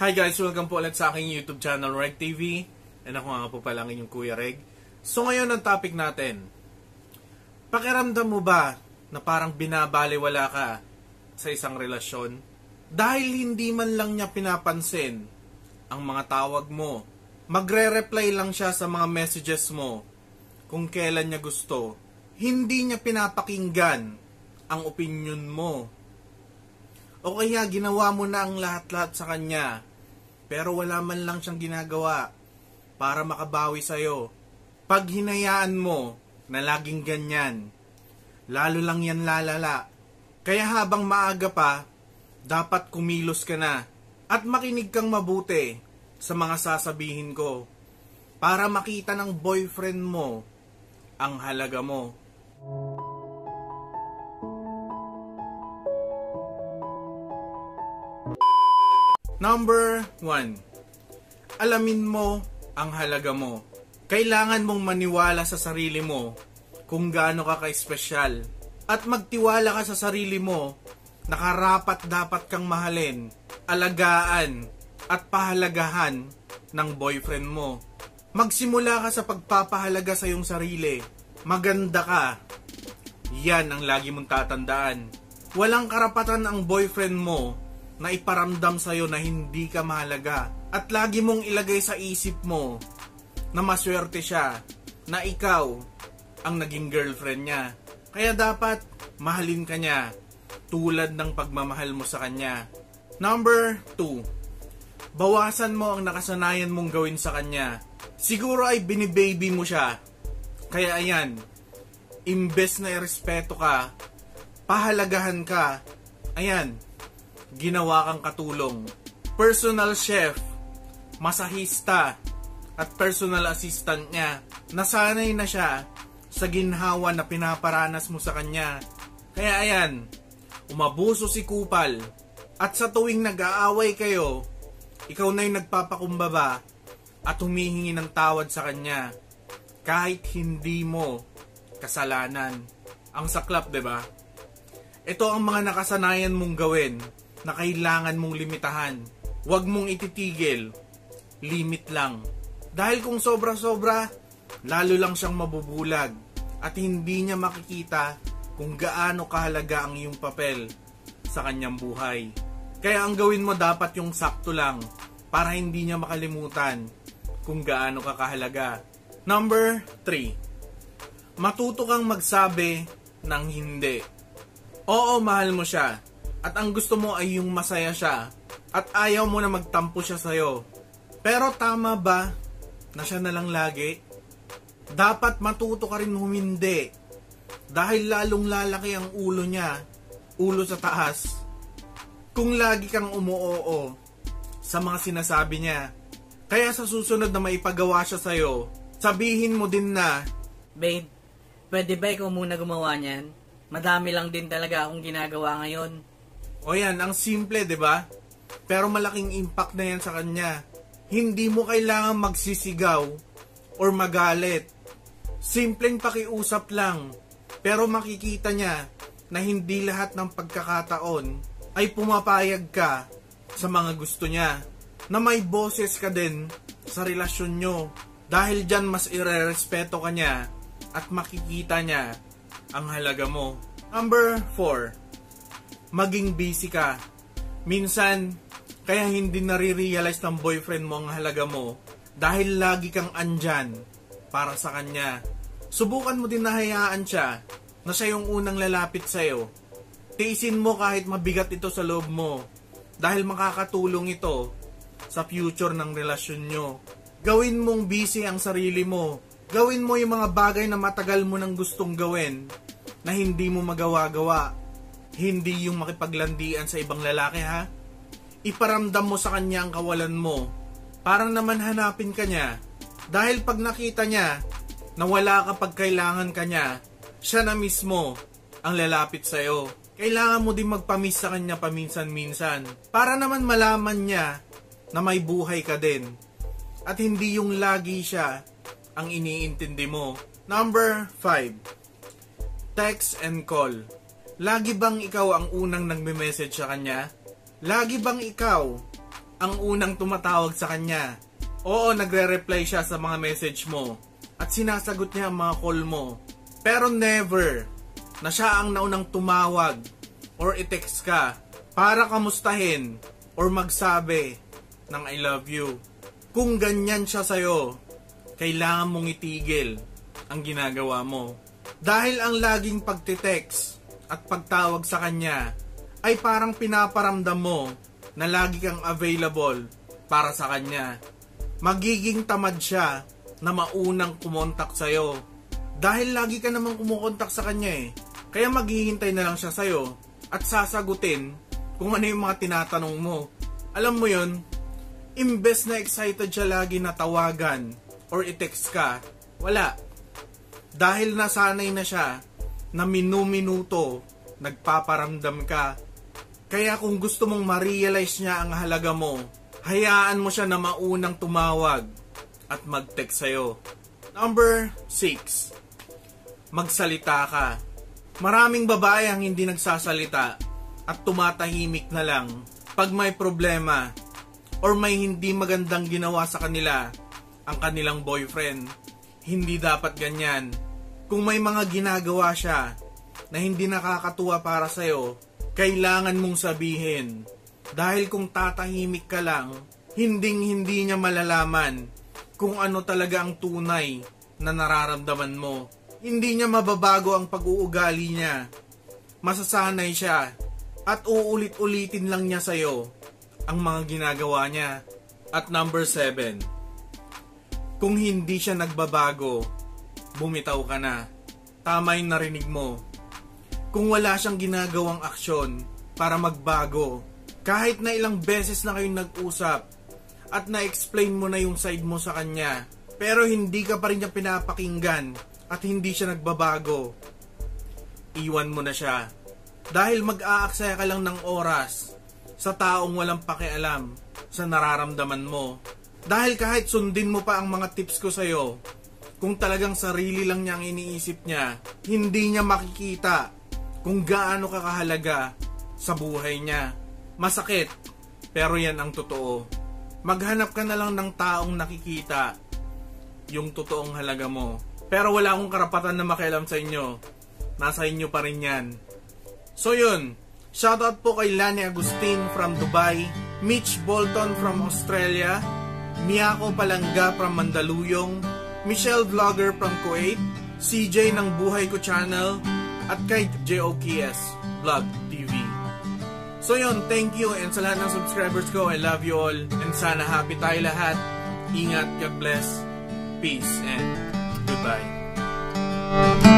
Hi guys, welcome po ulit sa aking YouTube channel, Reg TV. And ako nga po pala ang inyong Kuya Reg. So ngayon ang topic natin. Pakiramdam mo ba na parang binabaliwala ka sa isang relasyon? Dahil hindi man lang niya pinapansin ang mga tawag mo. Magre-reply lang siya sa mga messages mo kung kailan niya gusto. Hindi niya pinapakinggan ang opinion mo. O kaya ginawa mo na ang lahat-lahat sa kanya pero wala man lang siyang ginagawa para makabawi sa'yo. Pag hinayaan mo na laging ganyan, lalo lang yan lalala. Kaya habang maaga pa, dapat kumilos ka na at makinig kang mabuti sa mga sasabihin ko para makita ng boyfriend mo ang halaga mo. Number 1. Alamin mo ang halaga mo. Kailangan mong maniwala sa sarili mo kung gaano ka ka-espesyal. At magtiwala ka sa sarili mo na karapat dapat kang mahalin, alagaan, at pahalagahan ng boyfriend mo. Magsimula ka sa pagpapahalaga sa iyong sarili. Maganda ka. Yan ang lagi mong tatandaan. Walang karapatan ang boyfriend mo na iparamdam sa'yo na hindi ka mahalaga. At lagi mong ilagay sa isip mo na maswerte siya na ikaw ang naging girlfriend niya. Kaya dapat mahalin ka niya tulad ng pagmamahal mo sa kanya. Number 2. Bawasan mo ang nakasanayan mong gawin sa kanya. Siguro ay binibaby mo siya. Kaya ayan, imbes na irespeto ka, pahalagahan ka, ayan, ginawa kang katulong. Personal chef, masahista, at personal assistant niya. Nasanay na siya sa ginhawa na pinaparanas mo sa kanya. Kaya ayan, umabuso si Kupal. At sa tuwing nag-aaway kayo, ikaw na yung nagpapakumbaba at humihingi ng tawad sa kanya. Kahit hindi mo kasalanan. Ang saklap, 'di ba? Ito ang mga nakasanayan mong gawin na kailangan mong limitahan. Huwag mong ititigil. Limit lang. Dahil kung sobra-sobra, lalo lang siyang mabubulag at hindi niya makikita kung gaano kahalaga ang iyong papel sa kanyang buhay. Kaya ang gawin mo dapat yung sakto lang para hindi niya makalimutan kung gaano ka kahalaga. Number 3. Matuto kang magsabi ng hindi. Oo, mahal mo siya at ang gusto mo ay yung masaya siya at ayaw mo na magtampo siya sa'yo. Pero tama ba na siya na lang lagi? Dapat matuto ka rin humindi dahil lalong lalaki ang ulo niya, ulo sa taas. Kung lagi kang umuoo sa mga sinasabi niya, kaya sa susunod na maipagawa siya sa'yo, sabihin mo din na, Babe, pwede ba ikaw muna gumawa niyan? Madami lang din talaga akong ginagawa ngayon. O yan, ang simple, 'di ba? Pero malaking impact na yan sa kanya. Hindi mo kailangan magsisigaw or magalit. Simpleng pakiusap lang. Pero makikita niya na hindi lahat ng pagkakataon ay pumapayag ka sa mga gusto niya. Na may boses ka din sa relasyon nyo. Dahil dyan mas irerespeto ka niya at makikita niya ang halaga mo. Number 4 maging busy ka. Minsan, kaya hindi nare-realize ng boyfriend mo ang halaga mo dahil lagi kang andyan para sa kanya. Subukan mo din na hayaan siya na siya yung unang lalapit sa'yo. Tiisin mo kahit mabigat ito sa loob mo dahil makakatulong ito sa future ng relasyon nyo. Gawin mong busy ang sarili mo. Gawin mo yung mga bagay na matagal mo nang gustong gawin na hindi mo magawa-gawa hindi yung makipaglandian sa ibang lalaki ha. Iparamdam mo sa kanya ang kawalan mo. Parang naman hanapin ka niya. Dahil pag nakita niya na wala ka pag kailangan ka niya, siya na mismo ang lalapit sa'yo. Kailangan mo din magpamiss sa kanya paminsan-minsan para naman malaman niya na may buhay ka din. At hindi yung lagi siya ang iniintindi mo. Number 5. Text and call. Lagi bang ikaw ang unang nagme-message sa kanya? Lagi bang ikaw ang unang tumatawag sa kanya. Oo, nagre-reply siya sa mga message mo at sinasagot niya ang mga call mo. Pero never na siya ang naunang tumawag or i-text ka para kamustahin or magsabi ng I love you. Kung ganyan siya sa'yo, kailangan mong itigil ang ginagawa mo. Dahil ang laging pagtitext at pagtawag sa kanya ay parang pinaparamdam mo na lagi kang available para sa kanya. Magiging tamad siya na maunang kumontak sa'yo. Dahil lagi ka namang kumukontak sa kanya eh. Kaya maghihintay na lang siya sa'yo at sasagutin kung ano yung mga tinatanong mo. Alam mo yon imbes na excited siya lagi na tawagan or i-text ka, wala. Dahil nasanay na siya na minu-minuto nagpaparamdam ka. Kaya kung gusto mong ma-realize niya ang halaga mo, hayaan mo siya na maunang tumawag at mag-text sa'yo. Number 6. Magsalita ka. Maraming babae ang hindi nagsasalita at tumatahimik na lang pag may problema or may hindi magandang ginawa sa kanila ang kanilang boyfriend. Hindi dapat ganyan. Kung may mga ginagawa siya na hindi nakakatuwa para sa'yo, kailangan mong sabihin. Dahil kung tatahimik ka lang, hinding hindi niya malalaman kung ano talaga ang tunay na nararamdaman mo. Hindi niya mababago ang pag-uugali niya. Masasanay siya at uulit-ulitin lang niya sa'yo ang mga ginagawa niya. At number 7, kung hindi siya nagbabago, bumitaw ka na. Tama yung narinig mo. Kung wala siyang ginagawang aksyon para magbago, kahit na ilang beses na kayong nag-usap at na-explain mo na yung side mo sa kanya, pero hindi ka pa rin niya pinapakinggan at hindi siya nagbabago, iwan mo na siya. Dahil mag-aaksaya ka lang ng oras sa taong walang pakialam sa nararamdaman mo. Dahil kahit sundin mo pa ang mga tips ko sa'yo, kung talagang sarili lang niya ang iniisip niya, hindi niya makikita kung gaano ka kahalaga sa buhay niya. Masakit, pero yan ang totoo. Maghanap ka na lang ng taong nakikita yung totoong halaga mo. Pero wala akong karapatan na makialam sa inyo. Nasa inyo pa rin yan. So yun, shoutout po kay Lani Agustin from Dubai, Mitch Bolton from Australia, Miyako Palangga from Mandaluyong, Michelle Vlogger from Kuwait, CJ ng Buhay Ko Channel, at kay JOKS Vlog TV. So yun, thank you and sa lahat ng subscribers ko, I love you all and sana happy tayo lahat. Ingat, God bless, peace and goodbye.